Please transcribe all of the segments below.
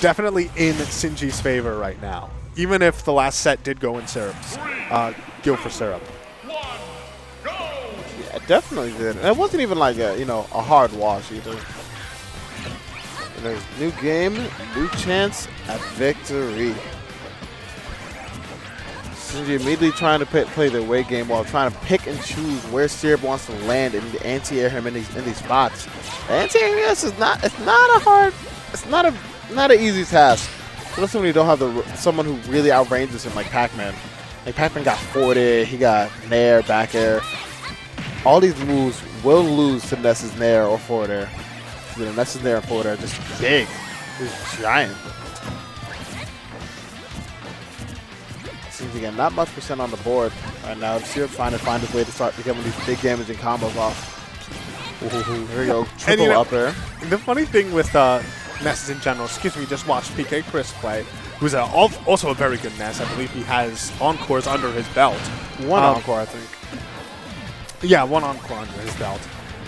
definitely in Sinji's favor right now. Even if the last set did go in Syrup's, uh, go for Syrup. Yeah, definitely did. And it wasn't even like a you know a hard wash either. New game, new chance at victory. Sinji immediately trying to play, play the away game while trying to pick and choose where Syrup wants to land and anti-air him in these in these spots. Anti-air is not it's not a hard it's not a not an easy task. Especially when you don't have the someone who really outranges him like Pac-Man. Like Pac-Man got forward he got nair, back air. All these moves will lose to Ness's nair or forward air. You know, Ness's nair and forward air are just big. Just giant. Seems again, not much percent on the board right now. Syrup trying to find his way to start becoming these big damaging combos off. Ooh, here we go, triple you know, up there. The funny thing with uh, Nesses in general, excuse me, just watched PK Chris play, who's a, also a very good Ness. I believe he has Encores under his belt. One Um, encore, I think. Yeah, one Encore under his belt.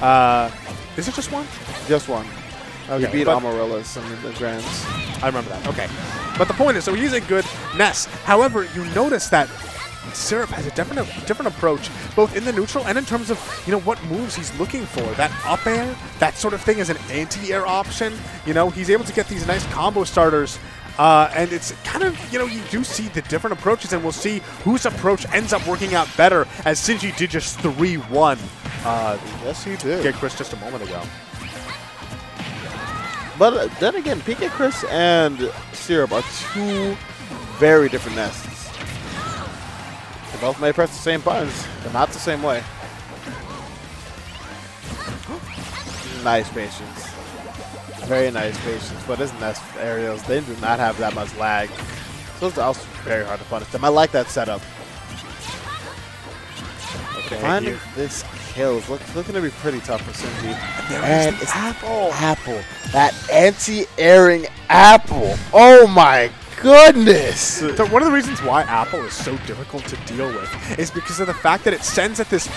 Uh, is it just one? Just one. Okay, he beat Amaryllis in the grands. I remember that. Okay. But the point is, so he's a good Ness. However, you notice that Syrup has a different different approach, both in the neutral and in terms of you know what moves he's looking for. That up air, that sort of thing, is an anti-air option. You know, he's able to get these nice combo starters. Uh, and it's kind of, you know, you do see the different approaches, and we'll see whose approach ends up working out better as Sinji did just 3 1 uh, Yes, he did. get Chris just a moment ago. But uh, then again, PK Chris and Syrup are two very different nests. They both may press the same buttons, but not the same way. nice patience. Very nice patience. But his Ness aerials, they do not have that much lag. So it's also very hard to punish them. I like that setup. Okay, Finding this kills look, looking to be pretty tough for Sinji. And it's apple. Apple. That anti-airing apple. Oh my goodness. So one of the reasons why Apple is so difficult to deal with is because of the fact that it sends at this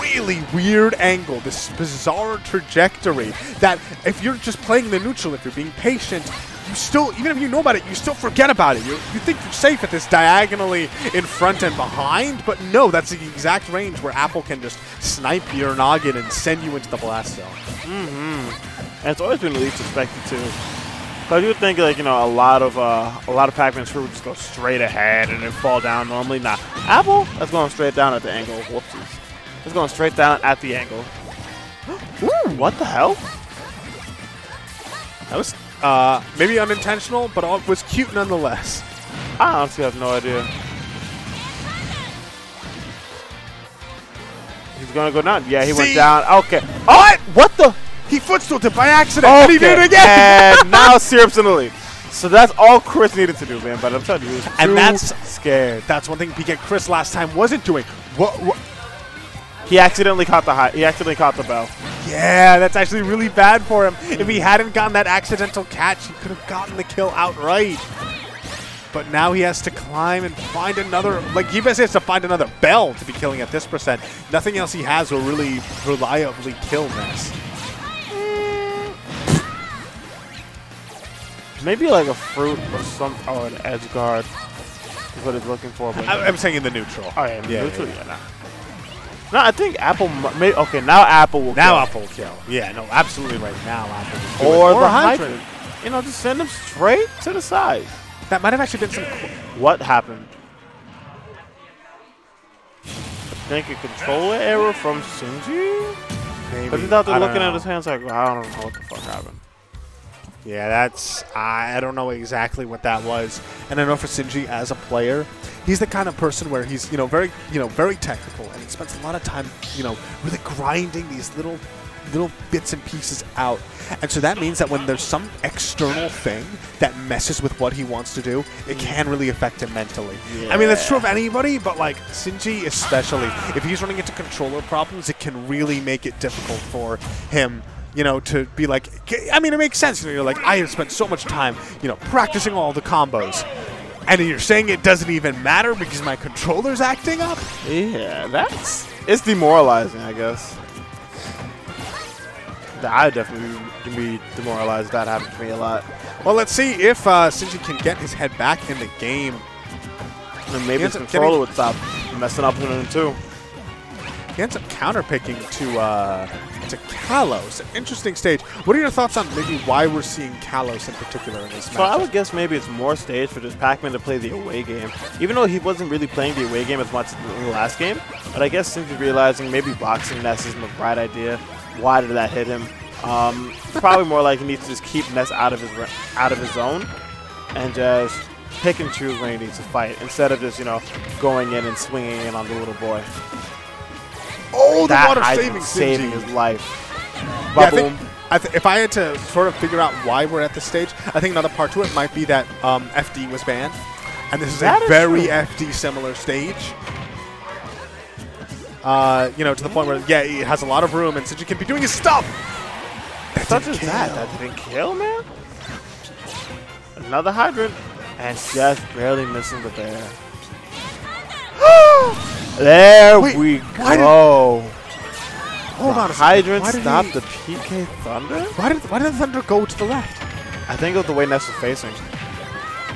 really weird angle, this bizarre trajectory that if you're just playing the neutral, if you're being patient, you still, even if you know about it, you still forget about it. You, you think you're safe at this diagonally in front and behind, but no, that's the exact range where Apple can just snipe your noggin and send you into the blast zone. Mm-hmm. And it's always been least expected too. Because you would think like you know a lot of uh, a lot of Pac-Man screw would just go straight ahead and then fall down. Normally not. Apple that's going straight down at the angle. Whoopsies. It's going straight down at the angle. Ooh, what the hell? That was uh, maybe unintentional, but it was cute nonetheless. I honestly have no idea. He's gonna go down. Yeah, he went down. Okay. Oh, what the? He footstooled it by accident, and he did it again. and now Syrup's in the lead. So that's all Chris needed to do, man. But I'm telling you, he was And too that's- scared. That's one thing PK Chris last time wasn't doing. What, what? He accidentally caught the high. He accidentally caught the bell. Yeah, that's actually really bad for him. If he hadn't gotten that accidental catch, he could have gotten the kill outright. But now he has to climb and find another. Like he basically has to find another bell to be killing at this percent. Nothing else he has will really reliably kill Ness. Maybe like a fruit or some. Oh, an edge guard is what he's looking for. But I, I'm saying in the neutral. oh yeah, yeah, neutral, yeah. yeah, nah. No, I think Apple. May, okay, now Apple will Now kill. Apple will kill. Yeah, no, absolutely right now Apple. will do or it. the hydrant. hydrant. You know, just send them straight to the side. That might have actually been some. What happened? I think a controller error from Sinji. Maybe. But he's out there I don't looking at his hands like, I don't know what the fuck happened. Yeah, that's I don't know exactly what that was, and I know for Sinji as a player, he's the kind of person where he's you know very you know very technical, and he spends a lot of time you know really grinding these little little bits and pieces out, and so that means that when there's some external thing that messes with what he wants to do, it mm. can really affect him mentally. I mean that's true of anybody, but like Sinji especially, if he's running into controller problems, it can really make it difficult for him you know, to be like, I mean, it makes sense. You know, you're like, I have spent so much time, you know, practicing all the combos. And you're saying it doesn't even matter because my controller's acting up? Yeah, that's it's demoralizing, I guess. I'd definitely be demoralized. That happened to me a lot. Well, let's see if uh, Sinji can get his head back in the game. And maybe his controller would stop messing up with him too. He ends up counterpicking to uh, to Kalos. An interesting stage. What are your thoughts on maybe why we're seeing Kalos in particular in this So I would guess maybe it's more stage for just Pac-Man to play the away game, even though he wasn't really playing the away game as much in the last game. But I guess since he's realizing maybe boxing Ness isn't the right idea, why did that hit him? Um, probably more like he needs to just keep Ness out of his out of his zone and just pick and choose when he needs to fight instead of just you know going in and swinging in on the little boy. Oh, the that water saving saving his life. Yeah, I think, I if I had to sort of figure out why we're at this stage, I think another part to it might be that um, FD was banned, and this is That a is very true. FD similar stage. Uh, you know, to the point where yeah, it has a lot of room, and Sinji can be doing his stuff. That Such as that. That didn't kill, man. Another hydrant. And just barely missing the bear. there Wait, we go. Hold the on, hydrant stopped the PK Thunder? Why did why did the Thunder go to the left? I think of the way Ness was facing.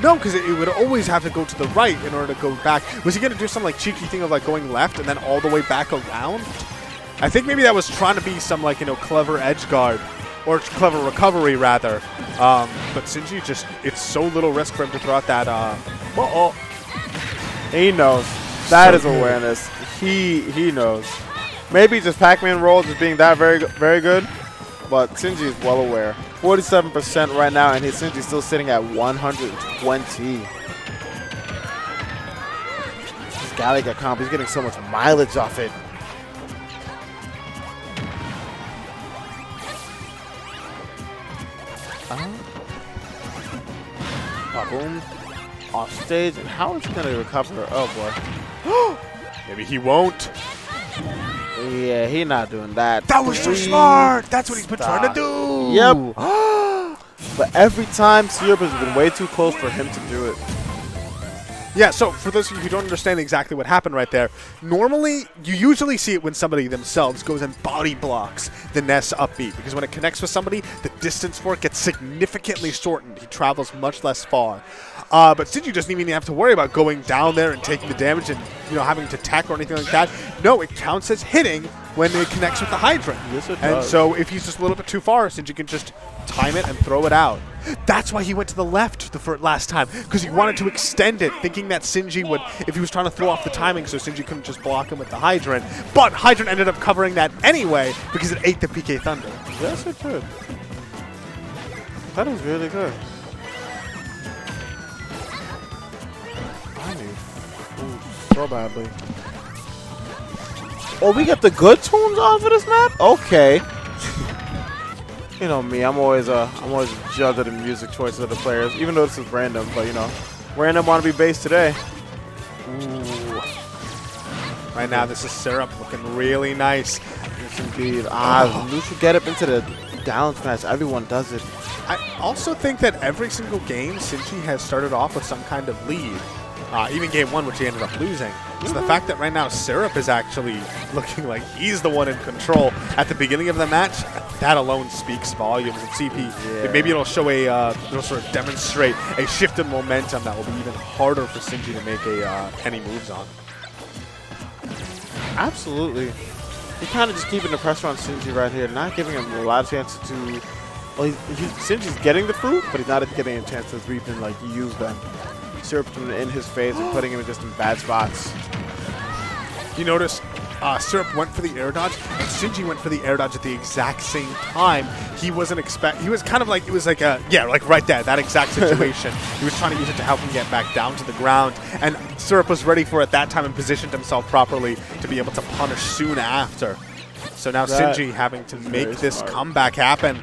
No, because it, it would always have to go to the right in order to go back. Was he going to do some like cheeky thing of like going left and then all the way back around? I think maybe that was trying to be some like you know clever edge guard or clever recovery rather. Um, but Sinji just it's so little risk for him to throw out that. Uh, Uh-oh. He knows. That So is good. awareness. He he knows. Maybe just Pac-Man rolls just being that very very good, but Sinji is well aware. 47% right now, and his Sinji's still sitting at 120. This Gallagher comp, he's getting so much mileage off it. Boom. Off stage, and how is he gonna recover? Oh maybe he won't. Yeah, he not doing that. That was so smart. That's what he's been trying to do. Yep. But every time, Syrup has been way too close for him to do it. Yeah, so for those of you who don't understand exactly what happened right there, normally you usually see it when somebody themselves goes and body blocks the Ness up B because when it connects with somebody, the distance for it gets significantly shortened. He travels much less far. Uh, but Sinji doesn't even have to worry about going down there and taking the damage and you know having to tech or anything like that. No, it counts as hitting when it connects with the Hydrant. Yes, it and does. so if he's just a little bit too far, Sinji can just time it and throw it out. That's why he went to the left the fir- last time because he wanted to extend it, thinking that Sinji would, if he was trying to throw off the timing, so Sinji couldn't just block him with the Hydrant. But Hydrant ended up covering that anyway because it ate the PK Thunder. Yes, it could. That is really good. I need so badly. Oh, we got the good tunes on for this map? Okay. you know me, I'm always a I'm always a judge of the music choices of the players, even though this is random, but you know. Random wanna be based today. Ooh, Right now, this is Syrup looking really nice. yes indeed. Ah, neutral get up into the down smash. Everyone does it. I also think that every single game, Sinji has started off with some kind of lead. Uh, even game one, which he ended up losing. So the fact that right now Syrup is actually looking like he's the one in control at the beginning of the match, that alone speaks volumes. And CP, Yeah. maybe it'll show a, uh, it'll sort of demonstrate a shift in momentum that will be even harder for Sinji to make a uh, any moves on. Absolutely. He's kind of just keeping the pressure on Sinji right here, not giving him a lot of chances to. Well, he's, he's, Sinji's getting the fruit, but he's not getting a chance to reap and like use them. Syrup's in his face and putting him in just in bad spots. You notice uh, Syrup went for the air dodge, and Sinji went for the air dodge at the exact same time. He wasn't expect. He was kind of like it was like a yeah, like right there, that exact situation. he was trying to use it to help him get back down to the ground, and Syrup was ready for it at that time and positioned himself properly to be able to punish soon after. So now That Sinji having to make this smart. comeback happen.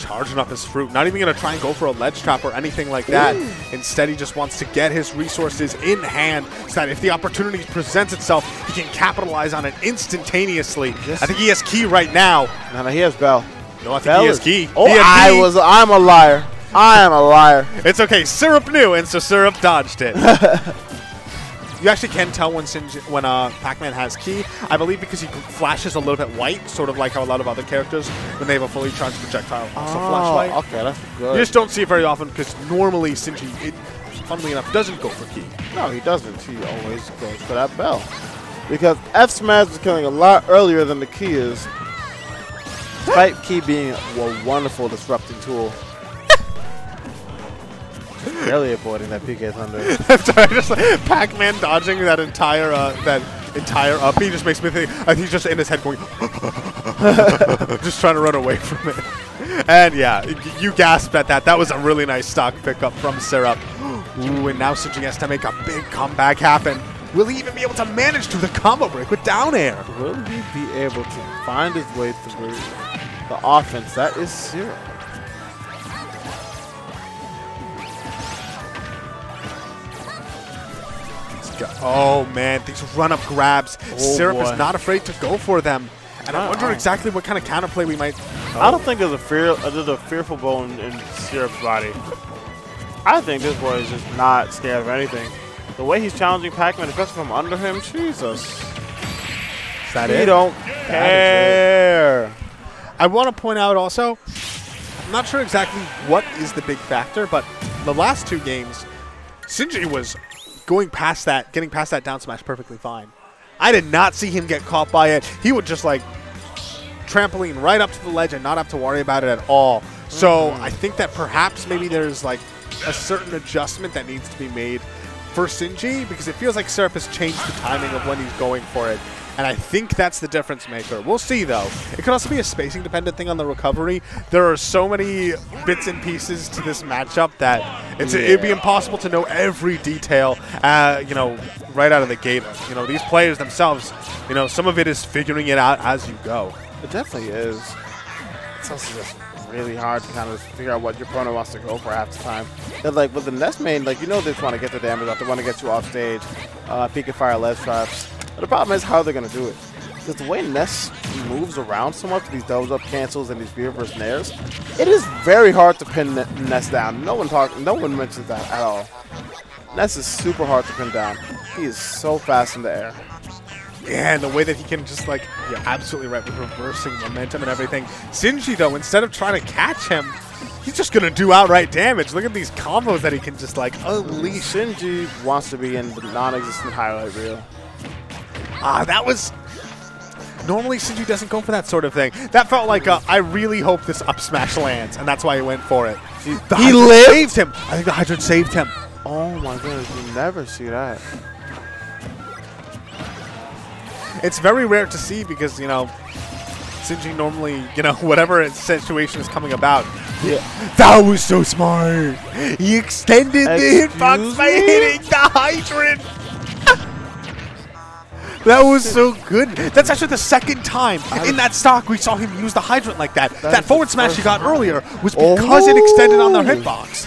Charging up his fruit, not even going to try and go for a ledge trap or anything like that. Instead, he just wants to get his resources in hand so that if the opportunity presents itself, he can capitalize on it instantaneously. Yes. I think he has key right now. No, no, he has Bell. No, I think Bell he has is- key. Oh, I was. I'm a liar. I am a liar. It's okay. Syrup knew, and so Syrup dodged it. You actually can tell when Sinji, when uh, Pac-Man has key. I believe because he flashes a little bit white, sort of like how a lot of other characters, when they have a fully charged projectile, also flash white. Oh, okay, that's good. You just don't see it very often because normally Sinji, it, funnily enough, doesn't go for key. No, he doesn't. He always goes for that bell. Because F smash is killing a lot earlier than the key is. Despite key being a wonderful disrupting tool. Barely avoiding that PK Thunder. I'm sorry, just like Pac-Man dodging that entire uh, that entire up. He just makes me think uh, he's just in his head going, just trying to run away from it. And yeah, you gasped at that. That was a really nice stock pickup from Syrup. Ooh, and now Sinji has to make a big comeback happen. Will he even be able to manage through the combo break with down air? Will he be able to find his way through the offense? That is Oh man, these run-up grabs. Oh, Syrup boy. is not afraid to go for them. And I wonder exactly what kind of counterplay we might. I don't think there's a fear. Uh, there's a fearful bone in Syrup's body. I think this boy is just not scared of anything. The way he's challenging Pac-Man, especially from under him, Jesus. Is that He it? don't care. I want to point out also, I'm not sure exactly what is the big factor, but the last two games, Sinji was going past that, getting past that down smash perfectly fine. I did not see him get caught by it. He would just like trampoline right up to the ledge and not have to worry about it at all. So mm-hmm. I think that perhaps maybe there's like a certain adjustment that needs to be made for Sinji because it feels like Syrup has changed the timing of when he's going for it. And I think that's the difference maker. We'll see though. It could also be a spacing dependent thing on the recovery. There are so many bits and pieces to this matchup that it's it'd be impossible to know every detail. Uh, you know, right out of the gate. You know, these players themselves. You know, some of it is figuring it out as you go. It definitely is. It's also just really hard to kind of figure out what your opponent wants to go for half the time. And like with the Ness main, like you know they just want to get the damage out, they want to get you off stage, uh, PK Fire ledge traps. But the problem is how they're gonna do it. Because the way Ness moves around so much with these doubles up cancels and these beer versus nairs, it is very hard to pin Ne- Ness down. No one talk, no one mentions that at all. Ness is super hard to pin down. He is so fast in the air. Yeah, and the way that he can just like, you're absolutely right with reversing momentum and everything. Sinji, though, instead of trying to catch him, he's just going to do outright damage. Look at these combos that he can just like unleash. Sinji wants to be in the non-existent highlight reel. Ah, that was. Normally, Sinji doesn't go for that sort of thing. That felt like a, I really hope this up smash lands, and that's why he went for it. The He lived? saved him. I think the Hydrant saved him. Oh my goodness, you never see that. It's very rare to see because, you know, Sinji normally, you know, whatever situation is coming about, Yeah. That was so smart. He extended the hitbox Excuse by hitting the hydrant. That was so good. That's actually the second time in that stock we saw him use the hydrant like that. That forward smash he got time. earlier was because it extended on the Oh. hitbox.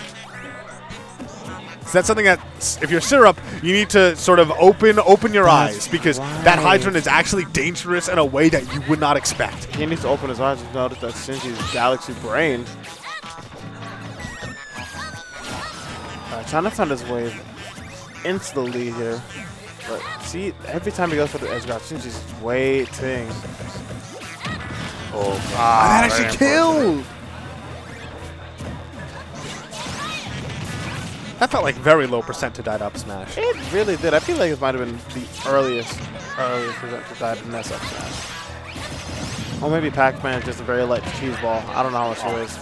So that's something that, if you're syrup, you need to sort of open open your That's eyes because that hydrant is actually dangerous in a way that you would not expect. He needs to open his eyes and notice that Sinji's galaxy brain. Uh, trying to find his way into the lead here. But see, every time he goes for the edge guard, Sinji's waiting. Oh, ah, that actually killed. That felt like very low percent to die to up smash. It really did. I feel like it might have been the earliest, earliest present to die to Ness up smash. Or maybe Pac-Man is just a very light cheese ball. I don't know how much it it is.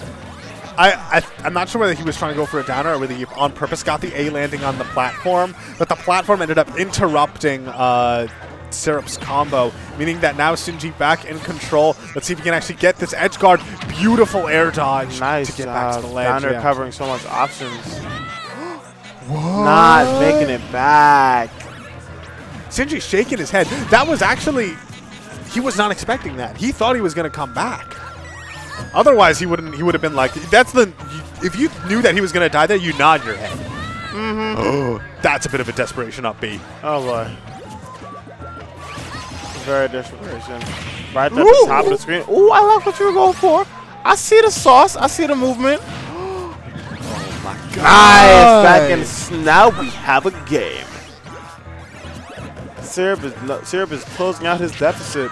I, I I'm not sure whether he was trying to go for a downer or whether he on purpose got the A landing on the platform, but the platform ended up interrupting uh, Syrup's combo, meaning that now Sinji back in control. Let's see if he can actually get this edge guard. Beautiful air dodge Nice to get job. back to the ledge. Down there yeah. covering so much options. Not making it back. Sinji shaking his head. That was actually he was not expecting that. He thought he was going to come back. Otherwise, he wouldn't. He would have been like, "That's the." If you knew that he was going to die there, you nod your head. Mm-hmm. Oh, that's a bit of a desperation up B. Oh boy. Very desperation. Right at the top of the screen. Ooh, I like what you were going for. I see the sauce. I see the movement. Oh my god. Nice. Back in. Now we have a game. Syrup is no, Syrup is closing out his deficit.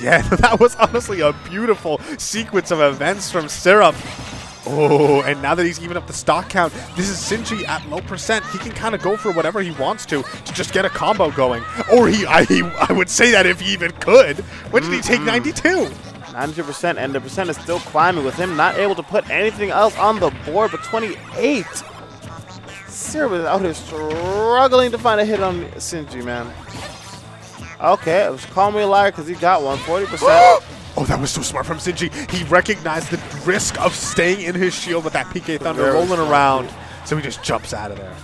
Yeah, that was honestly a beautiful sequence of events from Syrup. Oh, and now that he's even up the stock count, this is Sinji at low percent. He can kind of go for whatever he wants to to just get a combo going. Or he, I, he, I would say that if he even could. When did he take mm-hmm. 92? 92% and the percent is still climbing with him not able to put anything else on the board but 28. Syrup is out here struggling to find a hit on Sinji, man. Okay, it was call me a liar because he got one, 40%. Oh, that was so smart from Sinji. He recognized the risk of staying in his shield with that PK Thunder Very rolling smart. around. So he just jumps out of there.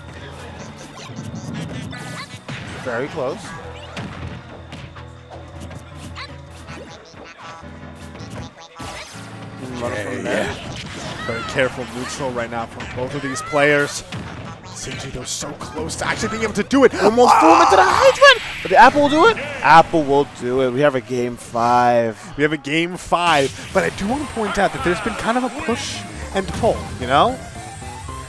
Very close. From there. Very careful neutral right now from both of these players. Sinji, though, so close to actually being able to do it. Almost threw him into the ah! hydrant, but the Apple will do it. Apple will do it. We have a game five. We have a game five, but I do want to point out that there's been kind of a push and pull, you know?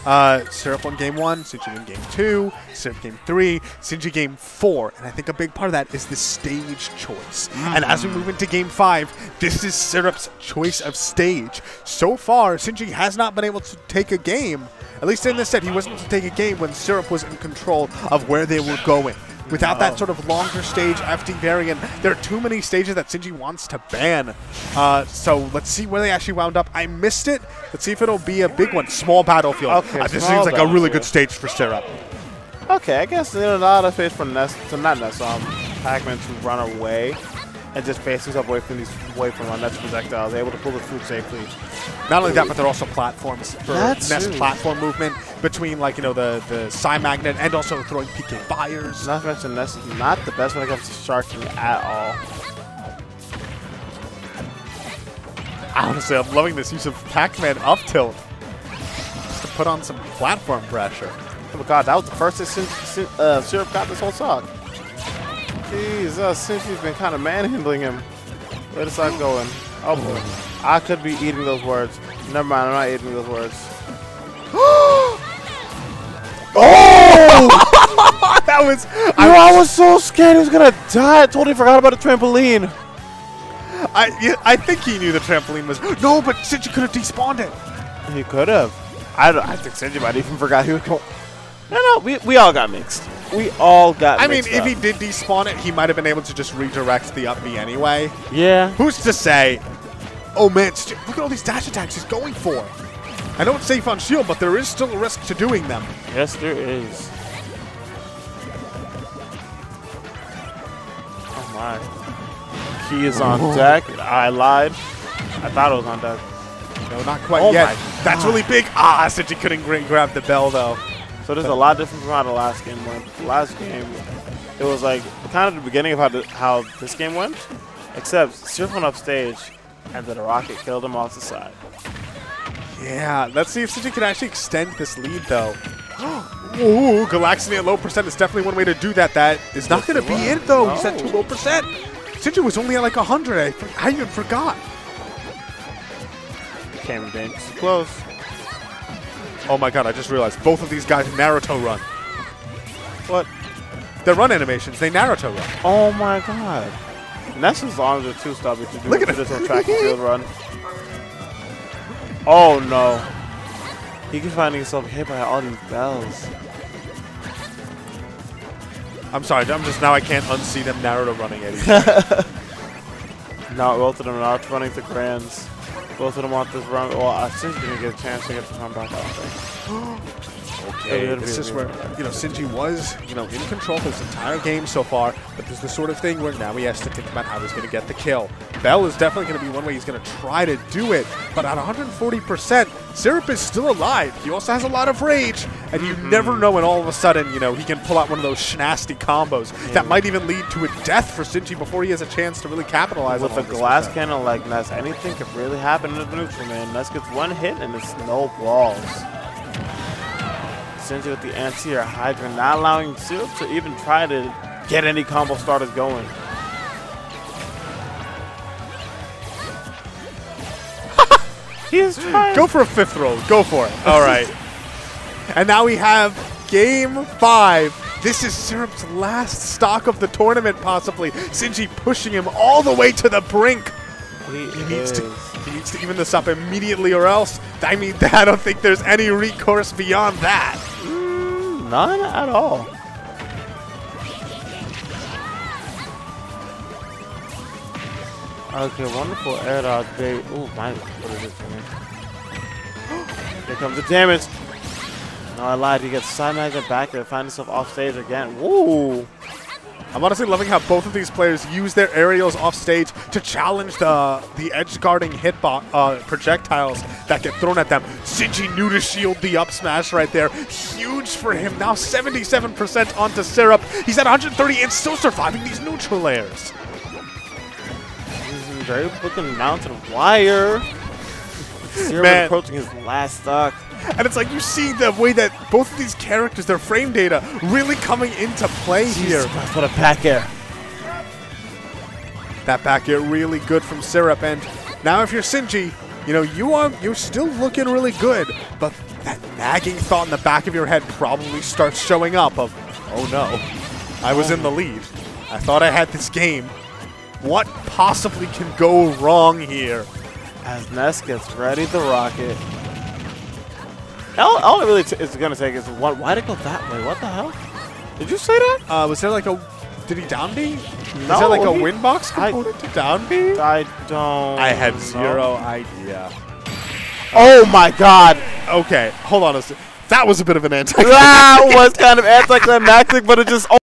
Uh, Syrup won game one, Sinji in game two, Syrup game three, Sinji game four, and I think a big part of that is the stage choice. And as we move into game five, this is Syrup's choice of stage. So far, Sinji has not been able to take a game, at least in this set, he wasn't able to take a game when Syrup was in control of where they were going. Without that sort of longer stage FD variant, there are too many stages that Sinji wants to ban. Uh, so let's see where they actually wound up. I missed it. Let's see if it'll be a big one. Small battlefield. Okay, Uh, this seems like a really good stage for Syrup. Okay, I guess there's a lot of faith for Ness to not Ness, um, Pac-Man to run away and just face himself away from these away from Ness projectiles, able to pull the food safely. Not only that, but they're also platforms for That's Ness true. platform movement between like you know the the PSI Magnet and also throwing PK fires. Not to mention is not the best when it comes to sharking at all. Honestly, I'm loving this use of Pac-Man up tilt just to put on some platform pressure. Oh my god, that was the first that uh, Syrup got this whole song. Jeez, uh, Sinji's been kind of manhandling him. Where the side going? Oh boy. I could be eating those words. Never mind, I'm not eating those words. Oh! that was I, I was so scared he was gonna die. I totally forgot about the trampoline. I yeah, I think he knew the trampoline was no, but Sinji could have despawned it. He could have. I, don't, I think Sinji might even forgot he was going. No, no, we, we all got mixed. We all got I mean, mixed if he did despawn it, he might have been able to just redirect the up B anyway. Yeah. Who's to say? Oh man, look at all these dash attacks he's going for. I know it's safe on shield, but there is still a risk to doing them. Yes, there is. Oh my. Key is on deck. I lied. I thought it was on deck. No, not quite Oh yet. my That's really big. Ah, Sinji couldn't grab the bell though. So there's a lot different from how the last game went. The last game, it was like kind of the beginning of how the, how this game went, except Syrup went up stage, and then a rocket killed him off the side. Yeah, let's see if Sinji can actually extend this lead though. Ooh, Galaxian at low percent is definitely one way to do that. That is not going to be it though. He's at No. too low percent. Sinji was only at like 100. I, I even forgot. Came dangerously close. Oh my god, I just realized both of these guys Naruto run. What? Their run animations, they Naruto run. Oh my god. That's Ness's arms are too stubby to do Look a at it. traditional track and field run. Oh no. He can find himself hit by all these bells. I'm sorry, I'm just now I can't unsee them Naruto running at each other. Now both of them are out running to grands. Both of them want this run. Well, I think he's gonna get a chance to get the run back out there. Okay, Yeah, this is where you know Sinji was you know in control this entire game so far, but there's the sort of thing where now he has to think about how he's going to get the kill. Bell is definitely going to be one way he's going to try to do it, but at 140%, Syrup is still alive. He also has a lot of rage, and you mm-hmm. never know when all of a sudden you know he can pull out one of those schnasty combos that might even lead to a death for Sinji before he has a chance to really capitalize With on a glass cannon like Ness, anything could really happen in the neutral, man. Ness gets one hit and it's no balls. Sinji with the anti-air Hydra, not allowing Syrup to even try to get any combo starters going. he is trying. Go for a fifth roll. Go for it. All right. and now we have game five This is Syrup's last stock of the tournament, possibly. Sinji pushing him all the way to the brink. He, He needs to he needs to even this up immediately, or else I mean I don't think there's any recourse beyond that. None at all. Okay, wonderful air dodge, baby. Ooh, my, what is this here? Comes the damage. No, I lied. He gets PSI Magnet back there, find himself off stage again. Ooh. I'm honestly loving how both of these players use their aerials off stage to challenge the the edge guarding hitbox uh, projectiles that get thrown at them. Sinji knew to shield the up smash right there. Huge for him. Now 77% onto Syrup. He's at 130 and still surviving these neutral layers. Very looking mountain wire. Man. approaching his last stock. And it's like you see the way that both of these characters, their frame data, really coming into play here. Jesus Christ, what a back air. That back air really good from Syrup. And now if you're Sinji, you know, you are you're still looking really good, but that nagging thought in the back of your head probably starts showing up of, oh no, I was in the lead. I thought I had this game. What possibly can go wrong here? As Ness gets ready to rock it. All, all it really t- is going to take is one. Why'd it go that way? What the hell? Did you say that? Uh, was there like a, did he down B? No, Is there like a he- windbox I- component to down B? I don't. I had know. zero idea. Oh my god! Okay, hold on a second. That was a bit of an anti. that was kind of anticlimactic, but it just